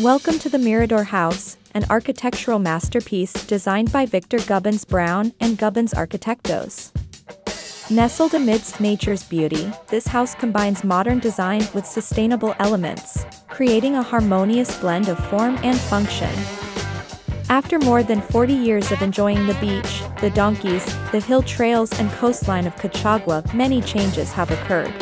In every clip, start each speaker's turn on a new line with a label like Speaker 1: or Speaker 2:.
Speaker 1: Welcome to the Mirador House, an architectural masterpiece designed by Victor Gubbins Browne and Gubbins Arquitectos. Nestled amidst nature's beauty, this house combines modern design with sustainable elements, creating a harmonious blend of form and function. After more than 40 years of enjoying the beach, the donkeys, the hill trails and coastline of Cachagua, many changes have occurred.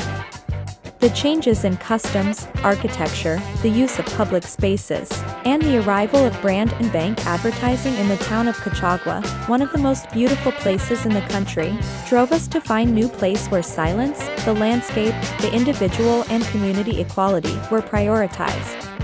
Speaker 1: The changes in customs, architecture, the use of public spaces, and the arrival of brand and bank advertising in the town of Cachagua, one of the most beautiful places in the country, drove us to find new place where silence, the landscape, the individual and community equality were prioritized.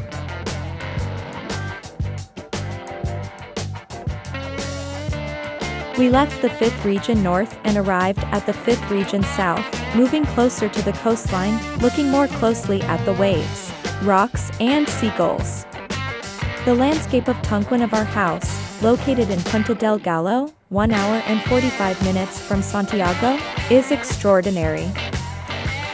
Speaker 1: We left the 5th region north and arrived at the 5th region south, moving closer to the coastline, looking more closely at the waves, rocks, and seagulls. The landscape of Tunquén of our house, located in Punta del Gallo, 1 hour and 45 minutes from Santiago, is extraordinary.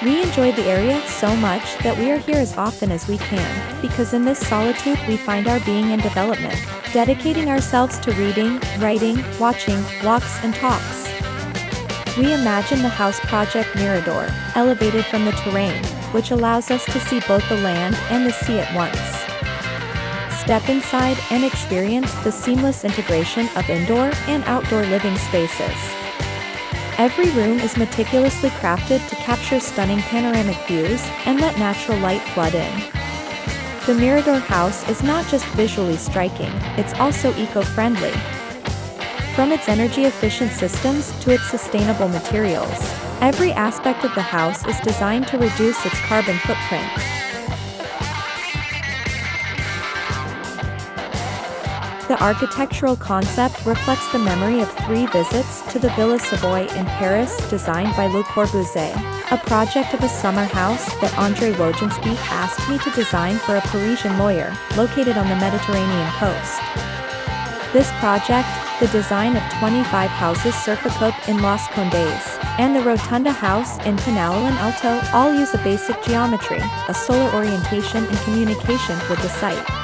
Speaker 1: We enjoy the area so much that we are here as often as we can, because in this solitude we find our being and development, dedicating ourselves to reading, writing, watching, walks and talks. We imagine the house project Mirador, elevated from the terrain, which allows us to see both the land and the sea at once. Step inside and experience the seamless integration of indoor and outdoor living spaces. Every room is meticulously crafted to capture stunning panoramic views and let natural light flood in. The Mirador house is not just visually striking, it's also eco-friendly. From its energy-efficient systems to its sustainable materials, every aspect of the house is designed to reduce its carbon footprint. The architectural concept reflects the memory of three visits to the Villa Savoye in Paris designed by Le Corbusier, a project of a summer house that André Wojcinski asked me to design for a Parisian lawyer, located on the Mediterranean coast. This project, the design of 25 houses Surfacope in Las Condes, and the Rotunda House in Peñalolén Alto all use a basic geometry, a solar orientation and communication with the site.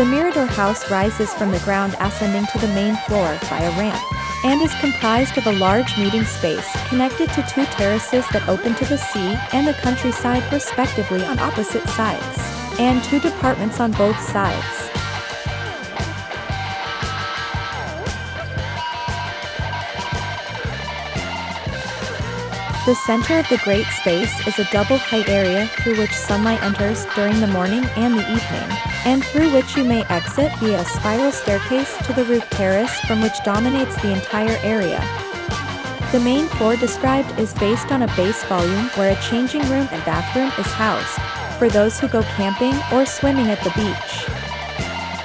Speaker 1: The Mirador house rises from the ground ascending to the main floor by a ramp, and is comprised of a large meeting space connected to two terraces that open to the sea and the countryside respectively on opposite sides, and two departments on both sides. The center of the great space is a double height area through which sunlight enters during the morning and the evening, and through which you may exit via a spiral staircase to the roof terrace from which dominates the entire area. The main floor described is based on a base volume where a changing room and bathroom is housed, for those who go camping or swimming at the beach.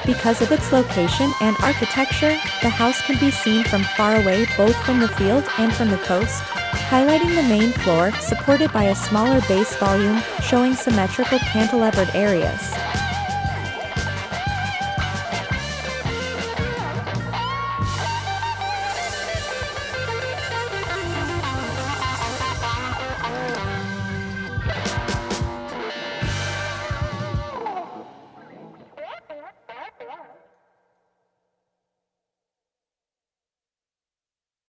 Speaker 1: Because of its location and architecture, the house can be seen from far away both from the field and from the coast, highlighting the main floor supported by a smaller base volume showing symmetrical cantilevered areas.